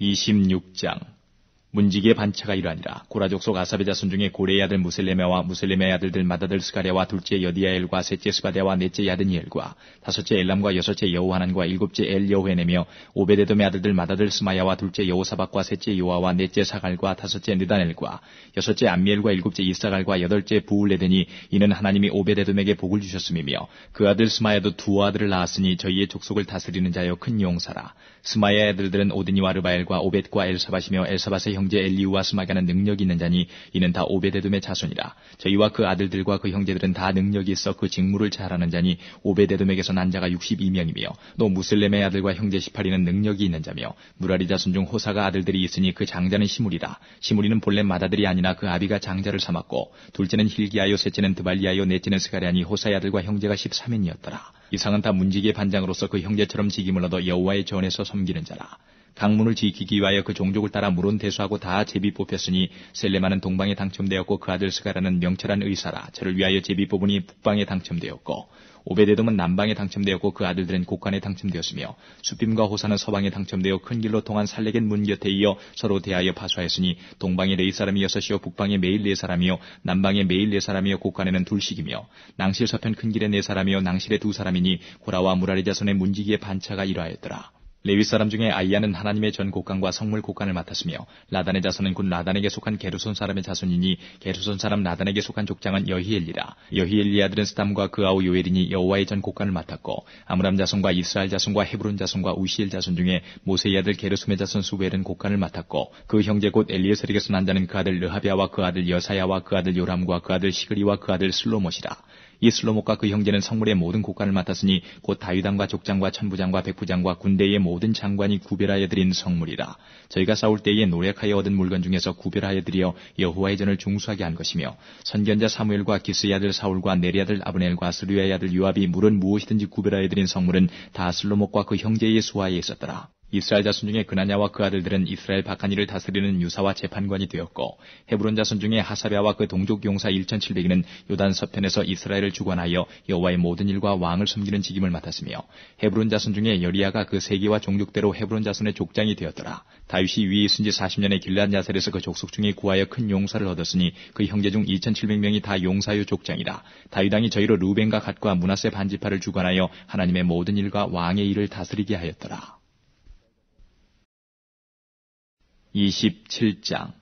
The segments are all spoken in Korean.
26장 문지기의 반차가 이러하니라. 고라족 속 아사베 자손 중에 고레의 아들 무셀레메와 무셀레메의 아들들 마다들 스가랴와 둘째 여디야엘과 셋째 스바데와 넷째 야드니엘과 다섯째 엘람과 여섯째 여호하난과 일곱째 엘여호에네며 오베데돔의 아들들 마다들 스마야와 둘째 여호사박과 셋째 요아와 넷째 사갈과 다섯째 느다넬과 여섯째 암미엘과 일곱째 이사갈과 여덟째 부울레드니 이는 하나님이 오베데돔에게 복을 주셨음이며 그 아들 스마야도 두 아들을 낳았으니 저희의 족속을 다스리는 자여 큰 용사라. 스마야의 아들들은 오드니와 르바엘과 오벳과 엘사바시며 엘사바의 형제 엘리우와 스마가는 능력이 있는 자니 이는 다 오베데돔의 자손이라. 저희와 그 아들들과 그 형제들은 다 능력이 있어 그 직무를 잘하는 자니 오베데돔에게서 난 자가 62명이며 또 무슬렘의 아들과 형제 18이는 능력이 있는 자며 무라리 자손 중 호사가 아들들이 있으니 그 장자는 시무리라. 시무리는 본래 마다들이 아니나 그 아비가 장자를 삼았고 둘째는 힐기하여 셋째는 드발리하여 넷째는 스가랴니 호사의 아들과 형제가 13인이었더라. 이상은 다 문지기의 반장으로서 그 형제처럼 직임을 얻어 여호와의 전에서 섬기는 자라. 강문을 지키기 위하여 그 종족을 따라 물은 대수하고 다 제비 뽑혔으니 셀레마는 동방에 당첨되었고 그 아들 스가라는 명철한 의사라. 저를 위하여 제비 뽑으니 북방에 당첨되었고 오베데돔은 남방에 당첨되었고 그 아들들은 곡간에 당첨되었으며 수빔과 호사는 서방에 당첨되어 큰 길로 통한 살레겐 문 곁에 이어 서로 대하여 파수하였으니 동방에 네 사람이 여섯이요 북방에 매일 네 사람이요. 남방에 매일 네 사람이요. 곡간에는 둘씩이며 낭실 서편 큰 길에 네 사람이요. 낭실에 두 사람이니 고라와 므라리 자손의 문지기의 반차가 이러하였더라. 레위 사람 중에 아히야는 하나님의 전 곳간과 성물 곳간을 맡았으며 라단의 자손은 곧 라단에게 속한 게르손 사람의 자손이니 게르손 사람 라단에게 속한 족장은 여히엘리라. 여히엘리 아들은 스담과 그 아우 요엘이니 여호와의 전 곳간을 맡았고 아므람 자손과 이스할 자손과 헤브론 자손과 웃시엘 자손 중에 모세의 아들 게르솜의 자손 스브엘은 곳간을 맡았고 그 형제 곧 엘리에셀에게서 난 자는 그 아들 르하뱌와 그 아들 여사야와 그 아들 요람과 그 아들 시그리와 그 아들 슬로못이라 이 슬로목과 그 형제는 성물의 모든 곡간을 맡았으니 곧 다윗왕과 족장과 천부장과 백부장과 군대의 모든 장관이 구별하여 드린 성물이라. 저희가 싸울 때에 노력하여 얻은 물건 중에서 구별하여 드려 여호와의 전을 중수하게 한 것이며 선견자 사무엘과 기스의 아들 사울과 네리 아들 아브넬과 스루야의 아들 요압이 물은 무엇이든지 구별하여 드린 성물은 다 슬로목과 그 형제의 수하에 있었더라. 이스라엘 자손 중에 그나냐와 그 아들들은 이스라엘 바카니를 다스리는 유사와 재판관이 되었고 헤브론 자손 중에 하사랴와 그 동족 용사 1,700인은 요단 서편에서 이스라엘을 주관하여 여호와의 모든 일과 왕을 섬기는 직임을 맡았으며 헤브론 자손 중에 여리아가 그 세계와 종족대로 헤브론 자손의 족장이 되었더라. 다윗이 위에 있은 지 40년의 길란 야셀에서 그 족속 중에 구하여 큰 용사를 얻었으니 그 형제 중 2,700명이 다 용사요 족장이라. 다윗왕이 저희로 루벤과 갓과 문하세 반지파를 주관하여 하나님의 모든 일과 왕의 일을 다스리게 하였더라. 27장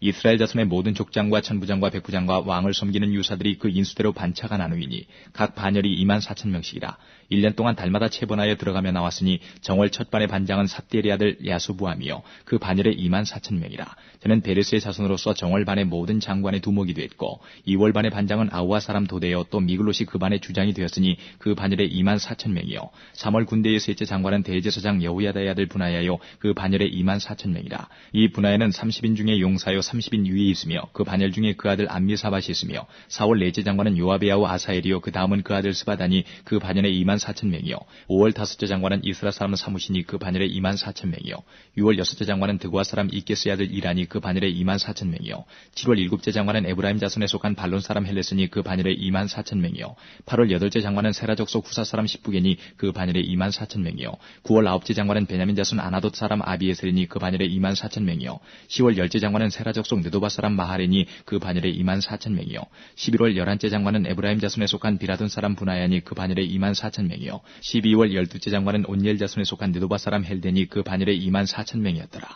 이스라엘 자손의 모든 족장과 천부장과 백부장과 왕을 섬기는 유사들이 그 인수대로 반차가 나누이니 각 반열이 2만 4천 명씩이라. 1년 동안 달마다 체번하여 들어가며 나왔으니 정월 첫 반의 반장은 삽디엘의 아들 야소브암이요. 그 반열에 2만 4천 명이라. 저는 베레스의 자손으로서 정월 반의 모든 장관의 두목이 되었고 2월 반의 반장은 아호아 사람 도대요 또 미글롯이 그 반의 주장이 되었으니 그 반열에 2만 4천 명이요. 3월 군대의 셋째 장관은 대제사장 여호야다의 아들 브나야요. 그 반열에 2만 4천 명이라. 이 브나야는 30인 중에 용사요 30인 위에 있으며 그 반열 중에 그 아들 암미사밧이 있으며 4월 넷째 장관은 요압의 아우 아사헬이요. 그 다음은 그 아들 스바댜니 그 반열에 2만 4천 명이요. 5월 다섯째 장관은 이스라 사람 삼훗이니 그 반열에 2만 4천 명이요. 6월 여섯째 장관은 드고아 사람 익게스의 아들 이라니 그 반열에 2만 4천 명이요. 7월 일곱째 장관은 에브라임 자손에 속한 블론 사람 헬레스니 그 반열에 2만 4천 명이요. 8월 여덟째 장관은 세라족 속 후사 사람 십브개니 그 반열에 2만 4천 명이요. 9월 아홉째 장관은 베냐민 자손 아나돗 사람 아비에셀이니 그 반열에 2만 4천 명이요. 10월 열째 장관은 세라족 속 느도바 사람 마하래니 그 반열에 2만 4천 명이요 11월 열한째 장관은 에브라임 자손에 속한 비라돈 사람 브나야니 그 반열에 2만 4천 명이요 12월 열두째 장관은 옷니엘 자손에 속한 느도바 사람 헬대니 그 반열에 2만 4천 명이었더라.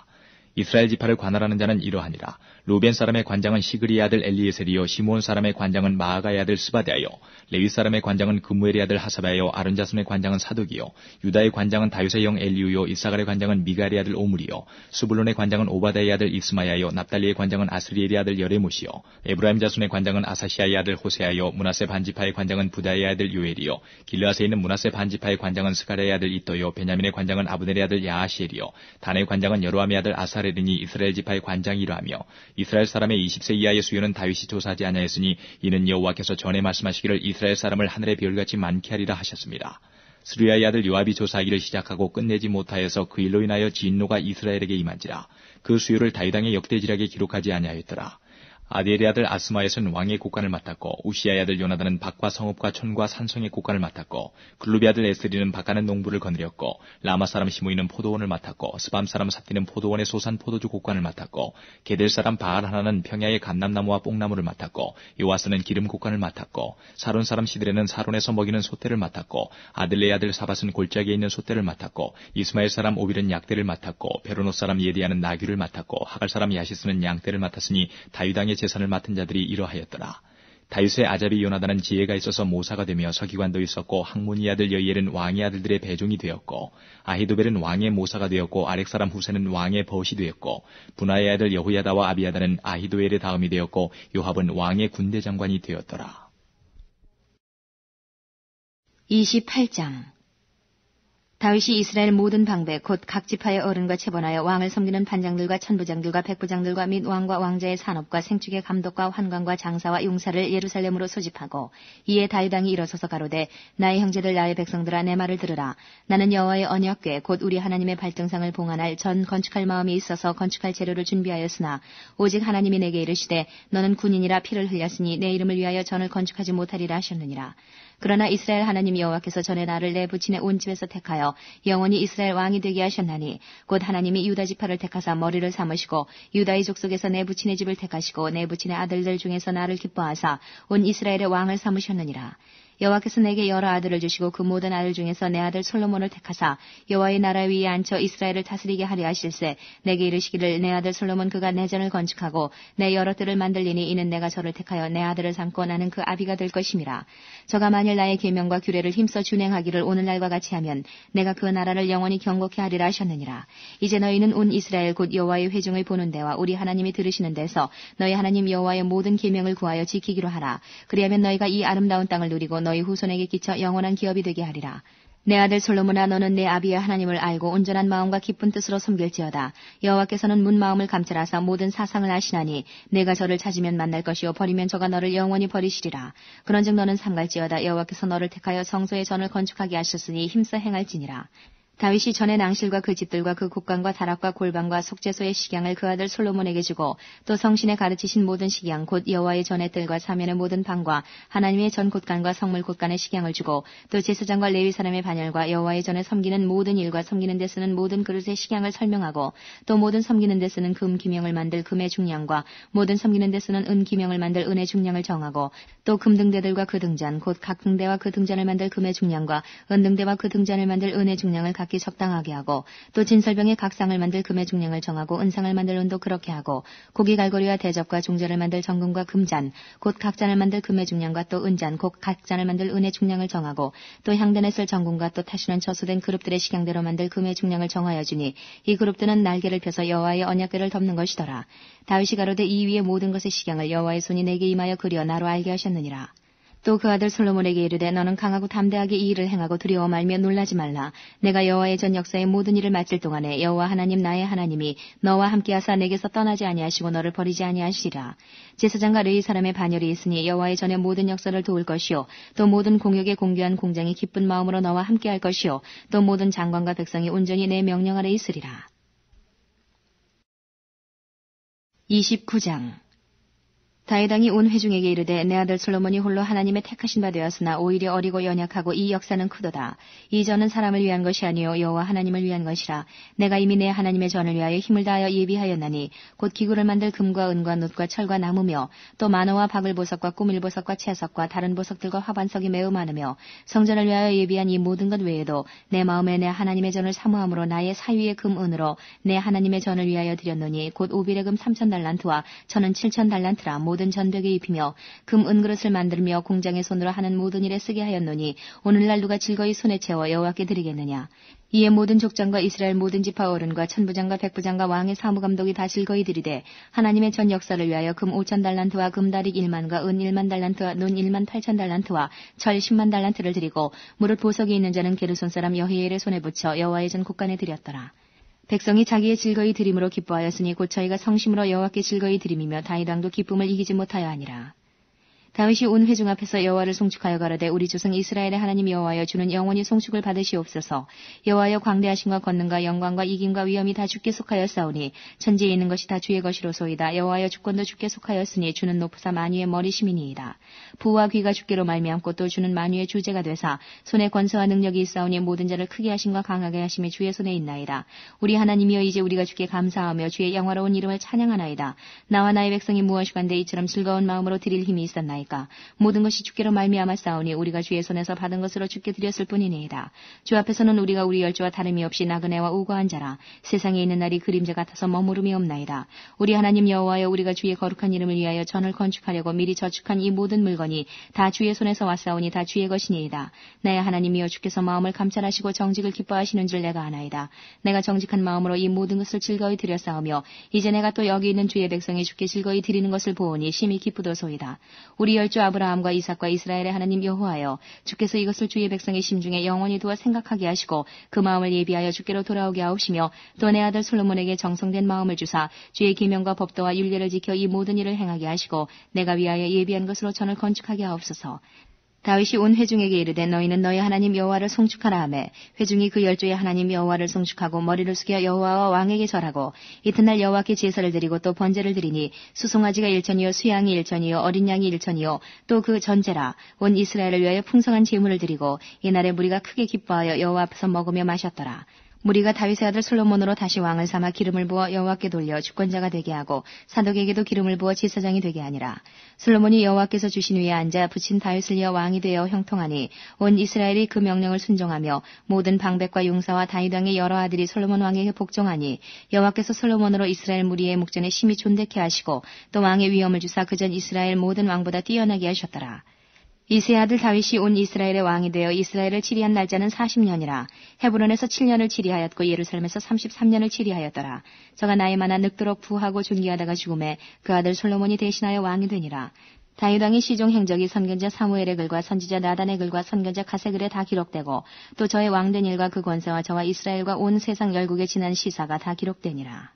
이스라엘 지파를 관할하는 자는 이러하니라. 르우벤 사람의 관장은 시그리의 아들 엘리에셀이요 시몬 사람의 관장은 마아가의 아들 스바댜요 레위 사람의 관장은 그무엘의 아들 하사뱌요 아론 자손의 관장은 사독이요 유다의 관장은 다윗의 형 엘리후요 잇사갈의 관장은 미가엘의 아들 오므리요 스불론의 관장은 오바댜의 아들 이스마야요 납달리의 관장은 아스리엘의 아들 여레못이요 에브라임 자손의 관장은 아사시야의 아들 호세아요 므낫세 반지파의 관장은 브다야의 아들 요엘이요 길르앗에 있는 므낫세 반지파의 관장은 스가랴의 아들 잇도요 베냐민의 관장은 아브넬의 아들 야아시엘이요 단의 관장은 여로함의 아들 아사레르니 이스라엘 지파의 관장이라 하며 이스라엘 사람의 20세 이하의 수요는 다윗이 조사하지 아니하였으니 이는 여호와께서 전에 말씀하시기를 이스라엘 사람을 하늘의 별같이 많게 하리라 하셨습니다. 스루야의 아들 요압이 조사하기를 시작하고 끝내지 못하여서 그 일로 인하여 진노가 이스라엘에게 임한지라 그 수요를 다윗왕의 역대지략에 기록하지 아니하였더라. 아디엘의 아들 아스마에서는 왕의 국관을 맡았고 우시아의 아들 요나단은 밭과 성읍과 촌과 산성의 국관을 맡았고 글루비 아들 에스리는 밭가는 농부를 거느렸고 라마 사람 시무이는 포도원을 맡았고 스밤 사람 사띠는 포도원의 소산 포도주 국관을 맡았고 게델 사람 바알 하나는 평야의 감남나무와 뽕나무를 맡았고 요아스는 기름 국관을 맡았고 사론 사람 시드레는 사론에서 먹이는 소떼를 맡았고 아들레의 아들 사밧은 골짜기에 있는 소떼를 맡았고 이스마엘 사람 오빌은 약대를 맡았고 베로노 사람 예디아는 나귀를 맡았고 하갈 사람 야시스는 양떼를 맡았으니 다유당의 재산을 맡은 자들이 이러하였더라. 다윗의 아잡이 요나단은 지혜가 있어서 모사가 되며 서기관도 있었고 항문이 아들 여이엘은 왕의 아들들의 배종이 되었고 아히도벨은 왕의 모사가 되었고 아렉 사람 후세는 왕의 벗이 되었고 분하의 아들 여후야다와 아비야다는 아히도엘의 다음이 되었고 요합은 왕의 군대 장관이 되었더라. 28장 다윗이 이스라엘 모든 방배 곧 각 지파의 어른과 체번하여 왕을 섬기는 반장들과 천부장들과 백부장들과 및 왕과 왕자의 산업과 생축의 감독과 환관과 장사와 용사를 예루살렘으로 소집하고 이에 다윗왕이 일어서서 가로되 나의 형제들 나의 백성들아 내 말을 들으라. 나는 여호와의 언약궤 곧 우리 하나님의 발등상을 봉안할 전 건축할 마음이 있어서 건축할 재료를 준비하였으나 오직 하나님이 내게 이르시되 너는 군인이라 피를 흘렸으니 내 이름을 위하여 전을 건축하지 못하리라 하셨느니라 그러나 이스라엘 하나님 여호와께서 전에 나를 내 부친의 온 집에서 택하여 영원히 이스라엘 왕이 되게 하셨나니 곧 하나님이 유다 지파를 택하사 머리를 삼으시고 유다의 족속에서 내 부친의 집을 택하시고 내 부친의 아들들 중에서 나를 기뻐하사 온 이스라엘의 왕을 삼으셨느니라. 여호와께서 내게 여러 아들을 주시고 그 모든 아들 중에서 내 아들 솔로몬을 택하사 여호와의 나라 위에 앉혀 이스라엘을 다스리게 하려 하실세. 내게 이르시기를 내 아들 솔로몬 그가 내 전을 건축하고 내 여러 뜰을 만들리니 이는 내가 저를 택하여 내 아들을 삼고 나는 그 아비가 될 것임이라. 저가 만일 나의 계명과 규례를 힘써 준행하기를 오늘날과 같이 하면 내가 그 나라를 영원히 경고케 하리라 하셨느니라. 이제 너희는 온 이스라엘 곧 여호와의 회중을 보는 데와 우리 하나님이 들으시는 데서 너희 하나님 여호와의 모든 계명을 구하여 지키기로 하라. 그리하면 너희가 이 아름다운 땅을 누리고 너희 후손에게 끼쳐 영원한 기업이 되게 하리라. 내 아들 솔로몬아 너는 내 아비의 하나님을 알고 온전한 마음과 기쁜 뜻으로 섬길지어다. 여호와께서는 문 마음을 감찰하사 모든 사상을 아시나니 내가 저를 찾으면 만날 것이요 버리면 저가 너를 영원히 버리시리라. 그런즉 너는 삼갈지어다. 여호와께서 너를 택하여 성소의 전을 건축하게 하셨으니 힘써 행할지니라. 다윗이 전에 낭실과 그 집들과 그 국간과 다락과 골방과 속죄소의 식양을 그 아들 솔로몬에게 주고 또 성신에 가르치신 모든 식양 곧 여호와의 전의 뜰과 사면의 모든 방과 하나님의 전 곳간과 성물 곳간의 식양을 주고 또 제사장과 레위 사람의 반열과 여호와의 전에 섬기는 모든 일과 섬기는 데 쓰는 모든 그릇의 식양을 설명하고 또 모든 섬기는 데 쓰는 금 기명을 만들 금의 중량과 모든 섬기는 데 쓰는 은 기명을 만들 은의 중량을 정하고 또 금등대들과 그 등잔 곧 각 등대와 그 등잔을 만들 금의 중량과 은 등대와 그 등잔을 만들 은의 중량을 각 각기 적당하게 하고 또 진설병의 각상을 만들 금의 중량을 정하고 은상을 만들 은도 그렇게 하고 고기 갈고리와 대접과 종자를 만들 정금과 금잔 곧 각잔을 만들 금의 중량과 또 은잔 곧 각잔을 만들 은의 중량을 정하고 또 향단에 쓸 정금과 또 타시는 처수된 그룹들의 식양대로 만들 금의 중량을 정하여 주니 이 그룹들은 날개를 펴서 여호와의 언약궤를 덮는 것이더라. 다윗이 가로되 이 위에 모든 것의 식양을 여호와의 손이 내게 임하여 그려 나로 알게 하셨느니라 또 그 아들 솔로몬에게 이르되 너는 강하고 담대하게 이 일을 행하고 두려워 말며 놀라지 말라. 내가 여호와의 전 역사의 모든 일을 마칠 동안에 여호와 하나님 나의 하나님이 너와 함께하사 내게서 떠나지 아니하시고 너를 버리지 아니하시리라. 제사장과 레이 사람의 반열이 있으니 여호와의 전의 모든 역사를 도울 것이요 또 모든 공역에 공개한 공장이 기쁜 마음으로 너와 함께할 것이요 또 모든 장관과 백성이 온전히 내 명령 아래 있으리라. 29장 다이당이 온 회중에게 이르되 내 아들 솔로몬이 홀로 하나님의 택하신 바 되었으나 오히려 어리고 연약하고 이 역사는 크도다. 이 전은 사람을 위한 것이 아니요 여호와 하나님을 위한 것이라. 내가 이미 내 하나님의 전을 위하여 힘을 다하여 예비하였나니 곧 기구를 만들 금과 은과 놋과 철과 나무며 또 만호와 박을보석과 꾸밀보석과 채석과 다른 보석들과 화반석이 매우 많으며 성전을 위하여 예비한 이 모든 것 외에도 내 마음에 내 하나님의 전을 사모함으로 나의 사위의 금 은으로 내 하나님의 전을 위하여 드렸노니 곧 오빌의 금 3천 달란트와 천은 7천 달란트라 모든 전벽에 입히며 금 은그릇을 만들며 공장의 손으로 하는 모든 일에 쓰게 하였노니 오늘날 누가 즐거이 손에 채워 여호와께 드리겠느냐 이에 모든 족장과 이스라엘 모든 지파 어른과 천부장과 백부장과 왕의 사무감독이 다 즐거이 드리되 하나님의 전 역사를 위하여 금 5천 달란트와 금다릭 1만과 은 1만 달란트와 논 1만 8천 달란트와 철 10만 달란트를 드리고 무릇 보석이 있는 자는 게르손 사람 여히엘의 손에 붙여 여호와의 전 곳간에 드렸더라. 백성이 자기의 즐거이 드림으로 기뻐하였으니 곧 저희가 성심으로 여호와께 즐거이 드림이며 다이당도 기쁨을 이기지 못하여 하니라. 다윗이 온 회중 앞에서 여호와를 송축하여 가로되 우리 조상 이스라엘의 하나님 여호와여 주는 영원히 송축을 받으시옵소서. 여호와여 광대하심과 권능과 영광과 이김과 위엄이 다 주께 속하였사오니 천지에 있는 것이 다 주의 것이로소이다. 여호와여 주권도 주께 속하였으니 주는 높으사 만유의 머리심이니이다. 부와 귀가 주께로 말미암고 또 주는 만유의 주제가 되사 손에 권세와 능력이 있사오니 모든 자를 크게 하심과 강하게 하심이 주의 손에 있나이다. 우리 하나님이여 이제 우리가 주께 감사하며 주의 영화로운 이름을 찬양하나이다. 나와 나의 백성이 무엇이간데 이처럼 즐거운 마음으로 드릴 힘이 있었나이다 아니까 모든 것이 주께로 말미암아 싸우니 우리가 주의 손에서 받은 것으로 주께 드렸을 뿐이니이다. 주 앞에서는 우리가 우리 열조와 다름이 없이 나그네와 우고한 자라 세상에 있는 날이 그림자 같아서 머무름이 없나이다. 우리 하나님 여호와여 우리가 주의 거룩한 이름을 위하여 전을 건축하려고 미리 저축한 이 모든 물건이 다 주의 손에서 왔사오니 다 주의 것이니이다. 나의 하나님이여 주께서 마음을 감찰하시고 정직을 기뻐하시는 줄 내가 아나이다. 내가 정직한 마음으로 이 모든 것을 즐거이 드렸사오며 이제 내가 또 여기 있는 주의 백성이 주께 즐거이 드리는 것을 보오니 심히 기쁘도소이다. 우리 우리 열주 아브라함과 이삭과 이스라엘의 하나님 여호와여 주께서 이것을 주의 백성의 심중에 영원히 두어 생각하게 하시고 그 마음을 예비하여 주께로 돌아오게 하옵시며 또 내 아들 솔로몬에게 정성된 마음을 주사 주의 기명과 법도와 윤례를 지켜 이 모든 일을 행하게 하시고 내가 위하여 예비한 것으로 전을 건축하게 하옵소서 다윗이 온 회중에게 이르되 너희는 너희 하나님 여호와를 송축하라 하매 회중이 그 열조의 하나님 여호와를 송축하고 머리를 숙여 여호와와 왕에게 절하고 이튿날 여호와께 제사를 드리고 또 번제를 드리니 수송아지가 일천이요 수양이 일천이요 어린 양이 일천이요 또 그 전제라 온 이스라엘을 위하여 풍성한 제물을 드리고 이날에 무리가 크게 기뻐하여 여호와 앞에서 먹으며 마셨더라 무리가 다윗의 아들 솔로몬으로 다시 왕을 삼아 기름을 부어 여호와께 돌려 주권자가 되게 하고 사독에게도 기름을 부어 제사장이 되게 하니라. 솔로몬이 여호와께서 주신 위에 앉아 붙인 다윗을 이어 왕이 되어 형통하니 온 이스라엘이 그 명령을 순종하며 모든 방백과 용사와 다윗 왕의 여러 아들이 솔로몬 왕에게 복종하니 여호와께서 솔로몬으로 이스라엘 무리의 목전에 심히 존대케 하시고 또 왕의 위엄을 주사 그전 이스라엘 모든 왕보다 뛰어나게 하셨더라. 이세 아들 다윗이 온 이스라엘의 왕이 되어 이스라엘을 치리한 날짜는 40년이라 헤브론에서 7년을 치리하였고 예루살렘에서 33년을 치리하였더라. 저가 나이 많아 늙도록 부하고 존귀하다가 죽음에 그 아들 솔로몬이 대신하여 왕이 되니라. 다윗 왕의 시종 행적이 선견자 사무엘의 글과 선지자 나단의 글과 선견자 가세 글에 다 기록되고 또 저의 왕된 일과 그 권세와 저와 이스라엘과 온 세상 열국에 지난 시사가 다 기록되니라.